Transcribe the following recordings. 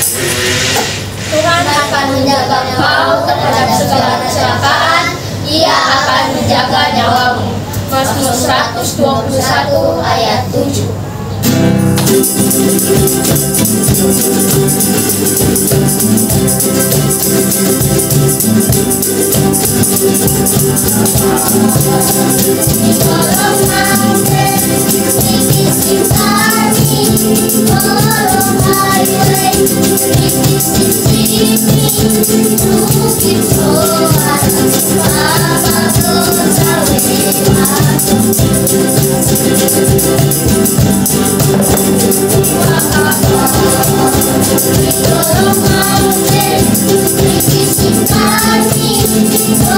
Tuhan akan menjaga engkau terhadap segala kecelakaan, Ia akan menjaga nyawamu. Mazmur 121 ayat 7.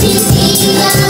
see, see love.